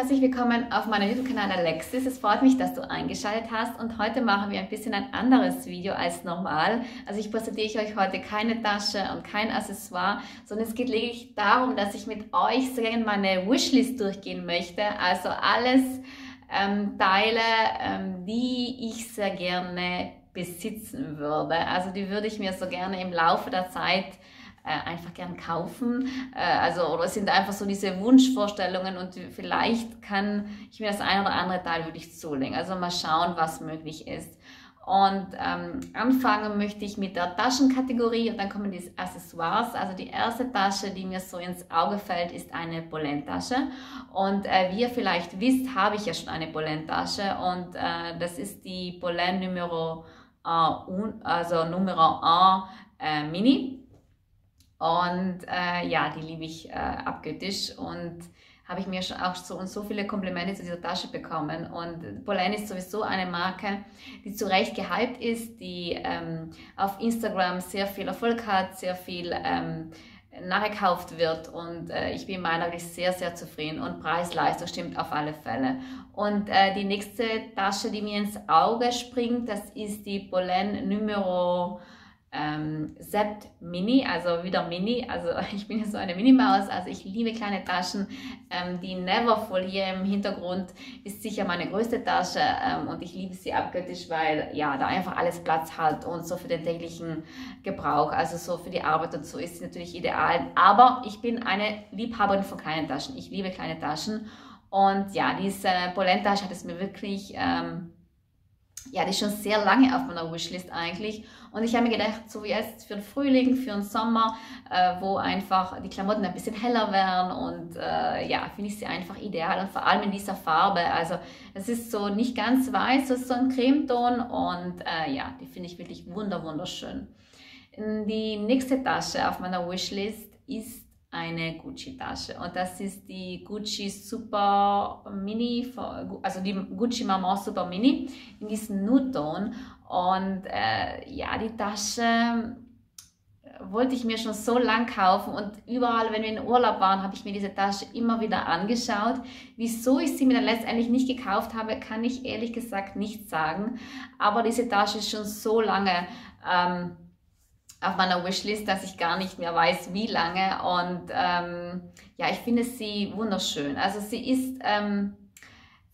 herzlich willkommen auf meinem YouTube-Kanal Alexis. Es freut mich, dass du eingeschaltet hast und heute machen wir ein bisschen ein anderes Video als normal. Also ich präsentiere euch heute keine Tasche und kein Accessoire, sondern es geht lediglich darum, dass ich mit euch sehr gerne meine Wishlist durchgehen möchte. Also alles ähm, Teile, ähm, die ich sehr gerne besitzen würde. Also die würde ich mir so gerne im Laufe der Zeit einfach gern kaufen. Äh, also, oder es sind einfach so diese Wunschvorstellungen und vielleicht kann ich mir das ein oder andere Teil wirklich zulegen. Also mal schauen, was möglich ist. Und ähm, anfangen möchte ich mit der Taschenkategorie und dann kommen die Accessoires. Also die erste Tasche, die mir so ins Auge fällt, ist eine Pollentasche. Und äh, wie ihr vielleicht wisst, habe ich ja schon eine Pollentasche und äh, das ist die Pollen Numero, äh, also Numero 1 äh, Mini. Und äh, ja, die liebe ich äh, abgöttisch und habe ich mir schon auch so und so viele Komplimente zu dieser Tasche bekommen. Und Polen ist sowieso eine Marke, die zu Recht gehypt ist, die ähm, auf Instagram sehr viel Erfolg hat, sehr viel ähm, nachgekauft wird und äh, ich bin meiner wirklich sehr, sehr zufrieden und Preis-Leistung stimmt auf alle Fälle. Und äh, die nächste Tasche, die mir ins Auge springt, das ist die Polen Numero ähm, Sept Mini, also wieder Mini, also ich bin ja so eine Mini-Maus, also ich liebe kleine Taschen. Ähm, die Neverfull hier im Hintergrund ist sicher meine größte Tasche ähm, und ich liebe sie abgöttisch, weil ja, da einfach alles Platz hat und so für den täglichen Gebrauch, also so für die Arbeit und so ist sie natürlich ideal. Aber ich bin eine Liebhaberin von kleinen Taschen, ich liebe kleine Taschen und ja, diese Polentasche hat es mir wirklich... Ähm, ja, die ist schon sehr lange auf meiner Wishlist eigentlich. Und ich habe mir gedacht, so jetzt für den Frühling, für den Sommer, äh, wo einfach die Klamotten ein bisschen heller werden und äh, ja, finde ich sie einfach ideal und vor allem in dieser Farbe. Also es ist so nicht ganz weiß, es ist so ein Cremeton und äh, ja, die finde ich wirklich wunder wunderschön. Die nächste Tasche auf meiner Wishlist ist eine Gucci-Tasche. Und das ist die Gucci Super Mini, also die Gucci Maman Super Mini in diesem Nude-Ton. Und äh, ja, die Tasche wollte ich mir schon so lang kaufen und überall, wenn wir in Urlaub waren, habe ich mir diese Tasche immer wieder angeschaut. Wieso ich sie mir dann letztendlich nicht gekauft habe, kann ich ehrlich gesagt nicht sagen. Aber diese Tasche ist schon so lange ähm, auf meiner Wishlist, dass ich gar nicht mehr weiß, wie lange. Und ähm, ja, ich finde sie wunderschön. Also sie ist ähm,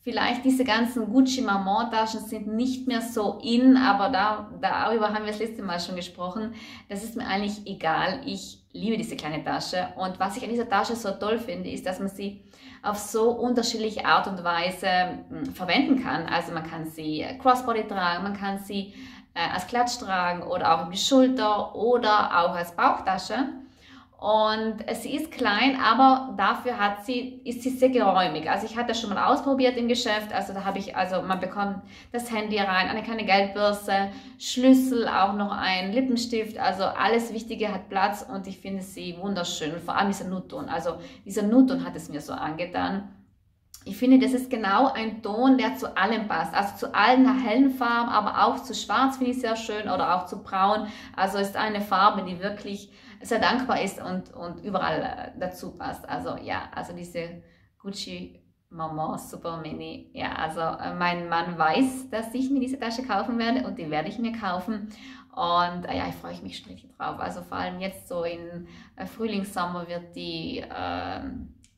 vielleicht diese ganzen Gucci Maman Taschen sind nicht mehr so in, aber da, darüber haben wir das letzte Mal schon gesprochen. Das ist mir eigentlich egal. Ich liebe diese kleine Tasche. Und was ich an dieser Tasche so toll finde, ist, dass man sie auf so unterschiedliche Art und Weise hm, verwenden kann. Also man kann sie Crossbody tragen, man kann sie äh, als Klatsch tragen oder auch um die Schulter oder auch als Bauchtasche. Und sie ist klein, aber dafür hat sie, ist sie sehr geräumig. Also ich hatte das schon mal ausprobiert im Geschäft. Also da habe ich, also man bekommt das Handy rein, eine kleine Geldbörse, Schlüssel, auch noch ein Lippenstift. Also alles Wichtige hat Platz und ich finde sie wunderschön. Und vor allem dieser Nutton. Also dieser Nutton hat es mir so angetan. Ich finde, das ist genau ein Ton, der zu allem passt. Also zu allen hellen Farben, aber auch zu schwarz finde ich sehr schön oder auch zu braun. Also ist eine Farbe, die wirklich sehr dankbar ist und, und überall äh, dazu passt. Also ja, also diese Gucci Maman Super Mini. Ja, also äh, mein Mann weiß, dass ich mir diese Tasche kaufen werde und die werde ich mir kaufen. Und äh, ja, ich freue mich schon richtig drauf. Also vor allem jetzt so in Frühling, Sommer wird die, äh,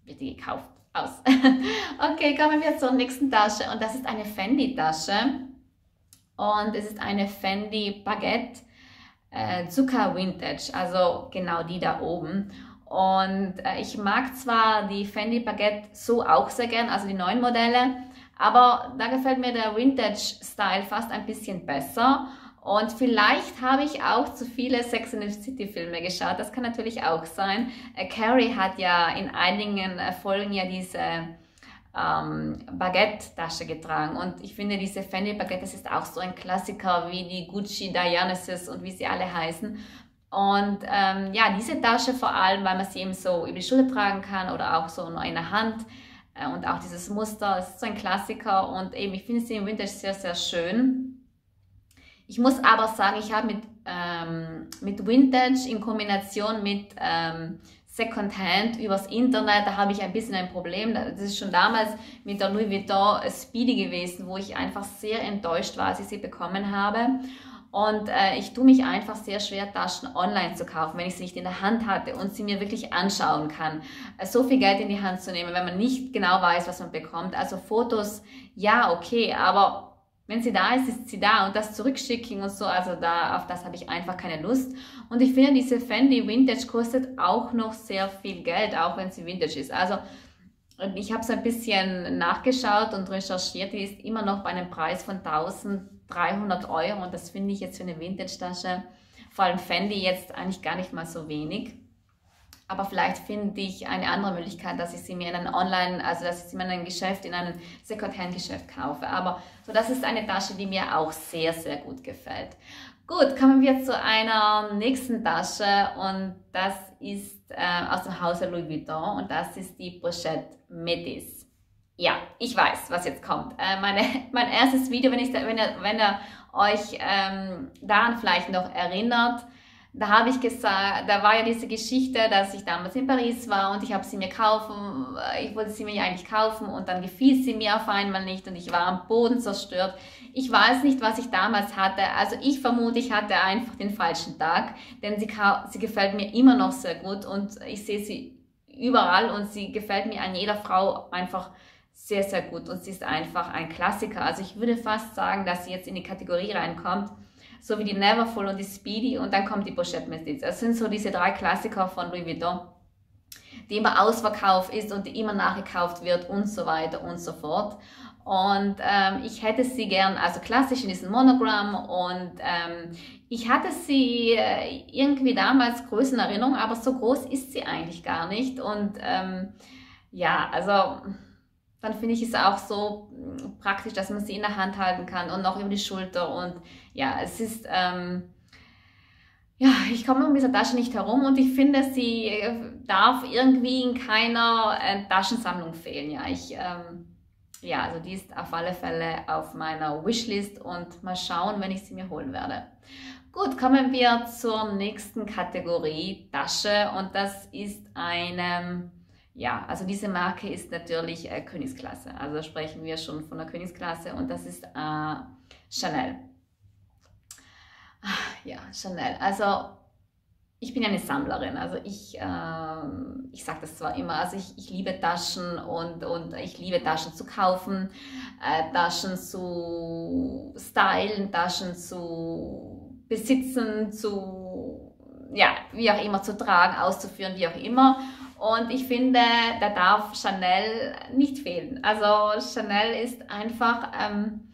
wird die gekauft aus. okay, kommen wir zur nächsten Tasche und das ist eine Fendi-Tasche. Und es ist eine Fendi Baguette äh, Zucker Vintage, also genau die da oben. Und äh, ich mag zwar die Fendi Baguette so auch sehr gern, also die neuen Modelle, aber da gefällt mir der Vintage-Style fast ein bisschen besser. Und vielleicht habe ich auch zu viele Sex and the City Filme geschaut. Das kann natürlich auch sein. Äh, Carrie hat ja in einigen äh, Folgen ja diese ähm, Baguette-Tasche getragen. Und ich finde, diese Fendi Baguette, das ist auch so ein Klassiker wie die Gucci Dionysus und wie sie alle heißen. Und ähm, ja, diese Tasche vor allem, weil man sie eben so über die Schulter tragen kann oder auch so nur in der Hand. Äh, und auch dieses Muster, das ist so ein Klassiker. Und eben, ich finde sie im Winter sehr, sehr schön. Ich muss aber sagen, ich habe mit, ähm, mit Vintage in Kombination mit ähm, Secondhand übers Internet, da habe ich ein bisschen ein Problem. Das ist schon damals mit der Louis Vuitton Speedy gewesen, wo ich einfach sehr enttäuscht war, als ich sie bekommen habe. Und äh, ich tue mich einfach sehr schwer, Taschen online zu kaufen, wenn ich sie nicht in der Hand hatte und sie mir wirklich anschauen kann. Äh, so viel Geld in die Hand zu nehmen, wenn man nicht genau weiß, was man bekommt. Also Fotos, ja, okay, aber wenn sie da ist, ist sie da und das zurückschicken und so, also da, auf das habe ich einfach keine Lust. Und ich finde, diese Fendi Vintage kostet auch noch sehr viel Geld, auch wenn sie Vintage ist. Also ich habe so ein bisschen nachgeschaut und recherchiert, die ist immer noch bei einem Preis von 1300 Euro und das finde ich jetzt für eine Vintage-Tasche, vor allem Fendi jetzt eigentlich gar nicht mal so wenig. Aber vielleicht finde ich eine andere Möglichkeit, dass ich sie mir in einem Online, also dass ich sie mir in einem Geschäft, in einem Secondhand-Geschäft kaufe. Aber so, das ist eine Tasche, die mir auch sehr, sehr gut gefällt. Gut, kommen wir zu einer nächsten Tasche und das ist äh, aus dem Hause Louis Vuitton und das ist die Pochette Métis. Ja, ich weiß, was jetzt kommt. Äh, meine, mein erstes Video, wenn, ich, wenn, ihr, wenn ihr euch ähm, daran vielleicht noch erinnert, da habe ich gesagt, da war ja diese Geschichte, dass ich damals in Paris war und ich habe sie mir kaufen, ich wollte sie mir eigentlich kaufen und dann gefiel sie mir auf einmal nicht und ich war am Boden zerstört. Ich weiß nicht, was ich damals hatte. Also ich vermute, ich hatte einfach den falschen Tag, denn sie, sie gefällt mir immer noch sehr gut und ich sehe sie überall und sie gefällt mir an jeder Frau einfach sehr, sehr gut und sie ist einfach ein Klassiker. Also ich würde fast sagen, dass sie jetzt in die Kategorie reinkommt, so wie die Neverfull und die Speedy und dann kommt die Pochette Message. Das sind so diese drei Klassiker von Louis Vuitton, die immer ausverkauft ist und die immer nachgekauft wird und so weiter und so fort. Und ähm, ich hätte sie gern, also klassisch in diesem Monogramm und ähm, ich hatte sie äh, irgendwie damals Größenerinnerung, aber so groß ist sie eigentlich gar nicht. Und ähm, ja, also dann finde ich es auch so praktisch, dass man sie in der Hand halten kann und noch über die Schulter. Und ja, es ist, ähm, ja, ich komme um diese Tasche nicht herum und ich finde, sie äh, darf irgendwie in keiner äh, Taschensammlung fehlen. Ja, ich, ähm, ja, also die ist auf alle Fälle auf meiner Wishlist und mal schauen, wenn ich sie mir holen werde. Gut, kommen wir zur nächsten Kategorie Tasche und das ist eine ja, also diese Marke ist natürlich äh, Königsklasse. Also sprechen wir schon von der Königsklasse und das ist äh, Chanel. Ja, Chanel. Also ich bin eine Sammlerin. Also ich, äh, ich sage das zwar immer, also ich, ich liebe Taschen und, und ich liebe Taschen zu kaufen, äh, Taschen zu stylen, Taschen zu besitzen, zu, ja, wie auch immer, zu tragen, auszuführen, wie auch immer. Und ich finde, da darf Chanel nicht fehlen. Also Chanel ist einfach, ähm,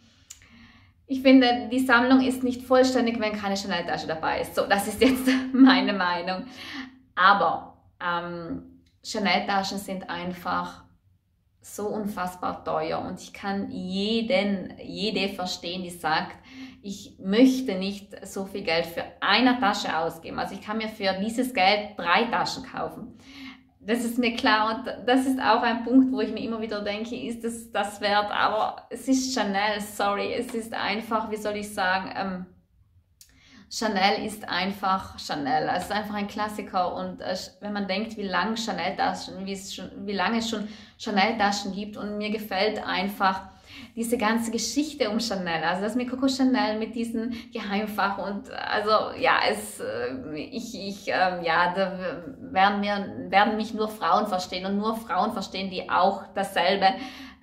ich finde, die Sammlung ist nicht vollständig, wenn keine Chanel-Tasche dabei ist. So, das ist jetzt meine Meinung. Aber ähm, Chanel-Taschen sind einfach so unfassbar teuer und ich kann jeden, jede verstehen, die sagt, ich möchte nicht so viel Geld für eine Tasche ausgeben. Also ich kann mir für dieses Geld drei Taschen kaufen das ist mir klar und das ist auch ein Punkt, wo ich mir immer wieder denke, ist das das wert? Aber es ist Chanel, sorry, es ist einfach, wie soll ich sagen, ähm, Chanel ist einfach Chanel. Es ist einfach ein Klassiker und äh, wenn man denkt, wie lange Chanel-Taschen, wie, wie lange es schon Chanel-Taschen gibt und mir gefällt einfach diese ganze Geschichte um Chanel, also das mit Coco Chanel, mit diesem Geheimfach und also ja, es, äh, ich, ich, ähm, ja, da werden, mir, werden mich nur Frauen verstehen und nur Frauen verstehen, die auch dasselbe,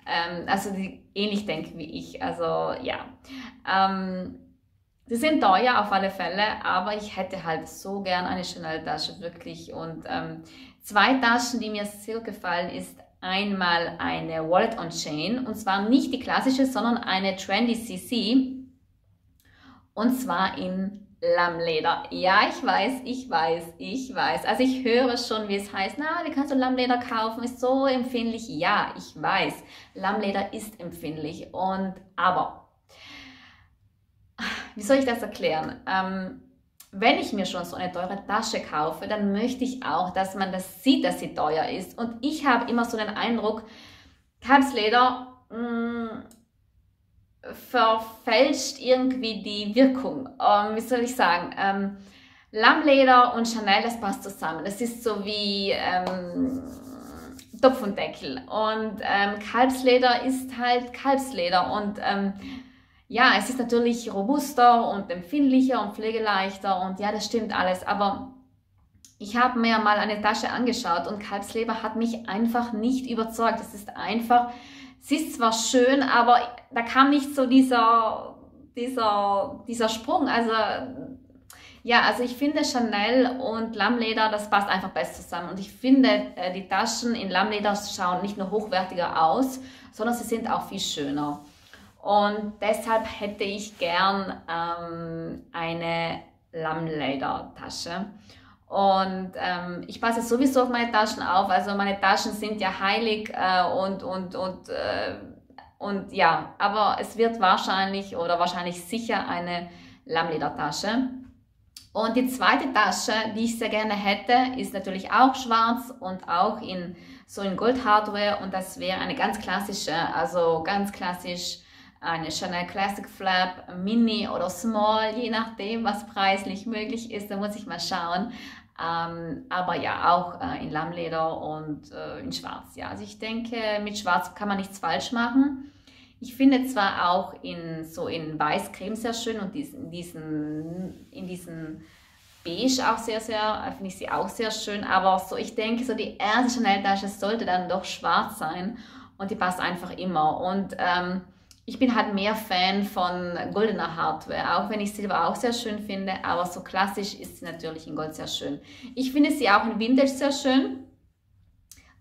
ähm, also die ähnlich denken wie ich, also ja. Ähm, Sie sind teuer auf alle Fälle, aber ich hätte halt so gern eine Chanel-Tasche, wirklich. Und ähm, zwei Taschen, die mir sehr gefallen, ist einmal eine Wallet on Chain und zwar nicht die klassische, sondern eine Trendy CC und zwar in Lammleder. Ja, ich weiß, ich weiß, ich weiß. Also ich höre schon, wie es heißt, na, wie kannst du Lammleder kaufen? Ist so empfindlich. Ja, ich weiß. Lammleder ist empfindlich und aber, wie soll ich das erklären? Ähm, wenn ich mir schon so eine teure Tasche kaufe, dann möchte ich auch, dass man das sieht, dass sie teuer ist. Und ich habe immer so den Eindruck, Kalbsleder mm, verfälscht irgendwie die Wirkung. Ähm, wie soll ich sagen? Ähm, Lammleder und Chanel, das passt zusammen. Das ist so wie ähm, Topf und Deckel. Und ähm, Kalbsleder ist halt Kalbsleder. Und ähm, ja, es ist natürlich robuster und empfindlicher und pflegeleichter. Und ja, das stimmt alles. Aber ich habe mir mal eine Tasche angeschaut und Kalbsleber hat mich einfach nicht überzeugt. Es ist einfach, sie ist zwar schön, aber da kam nicht so dieser, dieser, dieser Sprung. Also ja, also ich finde Chanel und Lammleder, das passt einfach besser zusammen. Und ich finde, äh, die Taschen in Lammleder schauen nicht nur hochwertiger aus, sondern sie sind auch viel schöner. Und deshalb hätte ich gern ähm, eine Lammledertasche. Und ähm, ich passe sowieso auf meine Taschen auf. Also meine Taschen sind ja heilig äh, und, und, und, äh, und ja, aber es wird wahrscheinlich oder wahrscheinlich sicher eine Lammledertasche. Und die zweite Tasche, die ich sehr gerne hätte, ist natürlich auch schwarz und auch in so in Gold-Hardware und das wäre eine ganz klassische, also ganz klassisch eine Chanel Classic Flap Mini oder Small, je nachdem, was preislich möglich ist, da muss ich mal schauen. Ähm, aber ja, auch äh, in Lammleder und äh, in Schwarz. Ja, also ich denke, mit Schwarz kann man nichts falsch machen. Ich finde zwar auch in so in Weiß-Creme sehr schön und diesen, diesen, in diesen Beige auch sehr, sehr, finde ich sie auch sehr schön, aber so, ich denke, so die erste Chanel-Tasche sollte dann doch schwarz sein und die passt einfach immer. Und ähm, ich bin halt mehr Fan von goldener Hardware, auch wenn ich Silber auch sehr schön finde, aber so klassisch ist sie natürlich in Gold sehr schön. Ich finde sie auch in Vintage sehr schön.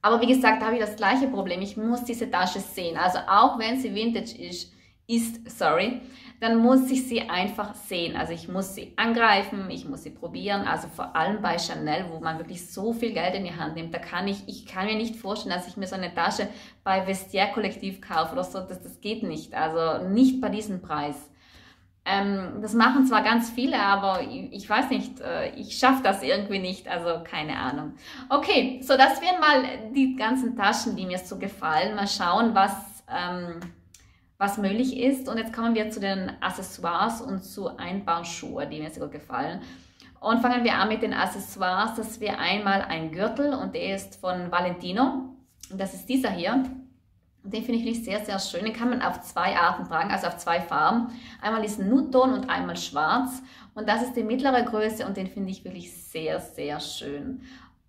Aber wie gesagt, da habe ich das gleiche Problem. Ich muss diese Tasche sehen. Also auch wenn sie Vintage ist, ist, sorry, dann muss ich sie einfach sehen. Also ich muss sie angreifen, ich muss sie probieren. Also vor allem bei Chanel, wo man wirklich so viel Geld in die Hand nimmt, da kann ich, ich kann mir nicht vorstellen, dass ich mir so eine Tasche bei Vestiaire Kollektiv kaufe oder so. Das, das geht nicht. Also nicht bei diesem Preis. Ähm, das machen zwar ganz viele, aber ich, ich weiß nicht, äh, ich schaffe das irgendwie nicht, also keine Ahnung. Okay, so das wären mal die ganzen Taschen, die mir so gefallen. Mal schauen, was, ähm, was möglich ist. Und jetzt kommen wir zu den Accessoires und zu ein paar Schuhe, die mir sehr gut gefallen. Und fangen wir an mit den Accessoires. Das wäre einmal ein Gürtel und der ist von Valentino. Und das ist dieser hier. Den finde ich wirklich sehr, sehr schön. Den kann man auf zwei Arten tragen, also auf zwei Farben. Einmal diesen Nuton und einmal schwarz. Und das ist die mittlere Größe und den finde ich wirklich sehr, sehr schön.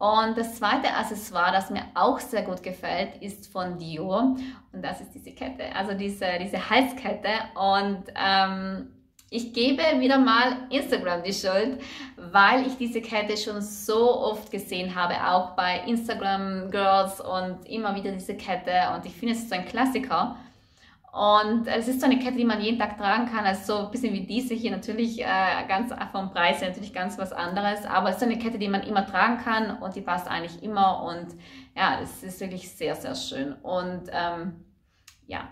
Und das zweite Accessoire, das mir auch sehr gut gefällt, ist von Dior. Und das ist diese Kette, also diese, diese Halskette. Und ähm, ich gebe wieder mal Instagram die Schuld, weil ich diese Kette schon so oft gesehen habe, auch bei Instagram Girls und immer wieder diese Kette und ich finde es ist so ein Klassiker. Und es ist so eine Kette, die man jeden Tag tragen kann, also so ein bisschen wie diese hier, natürlich äh, ganz vom Preis her natürlich ganz was anderes, aber es ist so eine Kette, die man immer tragen kann und die passt eigentlich immer und ja, es ist wirklich sehr, sehr schön. Und ähm, ja,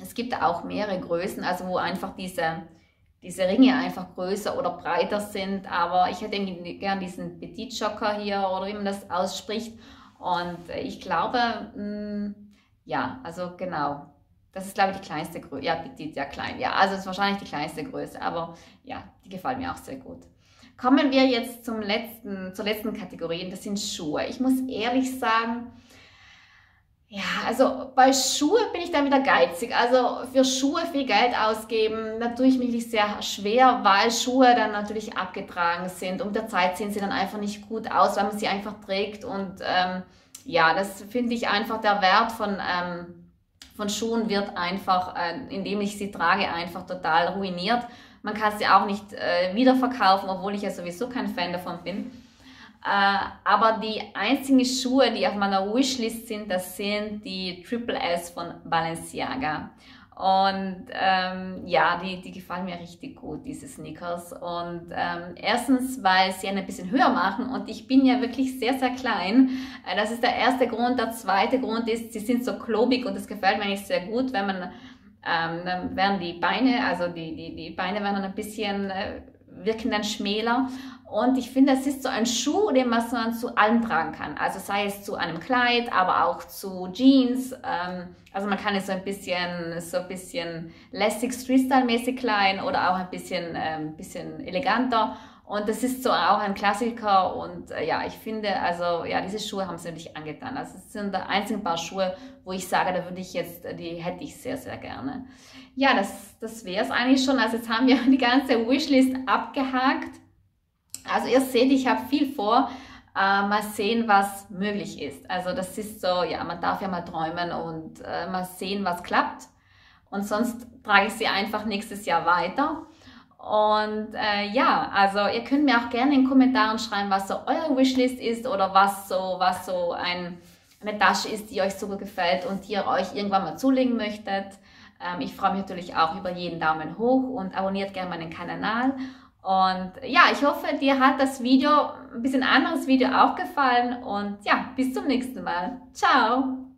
es gibt auch mehrere Größen, also wo einfach diese diese Ringe einfach größer oder breiter sind. Aber ich hätte gern diesen Petit Joker hier oder wie man das ausspricht. Und ich glaube, mh, mm, ja, also genau. Das ist, glaube ich, die kleinste Größe. Ja, Petit, ja, klein. Ja, also ist wahrscheinlich die kleinste Größe. Aber ja, die gefällt mir auch sehr gut. Kommen wir jetzt zum letzten, zur letzten Kategorie. Und das sind Schuhe. Ich muss ehrlich sagen, ja, also bei Schuhe bin ich dann wieder geizig. Also für Schuhe viel Geld ausgeben, da tue ich mich sehr schwer, weil Schuhe dann natürlich abgetragen sind. Mit der Zeit sehen sie dann einfach nicht gut aus, weil man sie einfach trägt. Und ähm, ja, das finde ich einfach, der Wert von, ähm, von Schuhen wird einfach, äh, indem ich sie trage, einfach total ruiniert. Man kann sie auch nicht äh, wiederverkaufen, obwohl ich ja sowieso kein Fan davon bin. Äh, aber die einzigen Schuhe, die auf meiner Wishlist sind, das sind die Triple S von Balenciaga. Und ähm, ja, die, die gefallen mir richtig gut, diese Sneakers. Und ähm, erstens, weil sie ein bisschen höher machen und ich bin ja wirklich sehr, sehr klein. Äh, das ist der erste Grund. Der zweite Grund ist, sie sind so klobig und das gefällt mir nicht sehr gut, wenn man, ähm, dann werden die Beine, also die, die, die Beine werden dann ein bisschen, äh, wirken dann schmäler. Und ich finde, es ist so ein Schuh, den man zu allem tragen kann. Also sei es zu einem Kleid, aber auch zu Jeans. Ähm, also man kann es so ein bisschen, so ein bisschen lässig, Streetstyle-mäßig klein oder auch ein bisschen, ähm, bisschen eleganter. Und das ist so auch ein Klassiker und äh, ja, ich finde, also ja, diese Schuhe haben es wirklich angetan. Also es sind der einzigen Paar Schuhe, wo ich sage, da würde ich jetzt, die hätte ich sehr, sehr gerne. Ja, das, das wäre es eigentlich schon. Also jetzt haben wir die ganze Wishlist abgehakt. Also ihr seht, ich habe viel vor. Äh, mal sehen, was möglich ist. Also das ist so, ja, man darf ja mal träumen und äh, mal sehen, was klappt. Und sonst trage ich sie einfach nächstes Jahr weiter. Und äh, ja, also ihr könnt mir auch gerne in den Kommentaren schreiben, was so eure Wishlist ist oder was so, was so ein, eine Tasche ist, die euch super gefällt und die ihr euch irgendwann mal zulegen möchtet. Ähm, ich freue mich natürlich auch über jeden Daumen hoch und abonniert gerne meinen Kanal. Und ja, ich hoffe, dir hat das Video, ein bisschen anderes Video auch gefallen und ja, bis zum nächsten Mal. Ciao!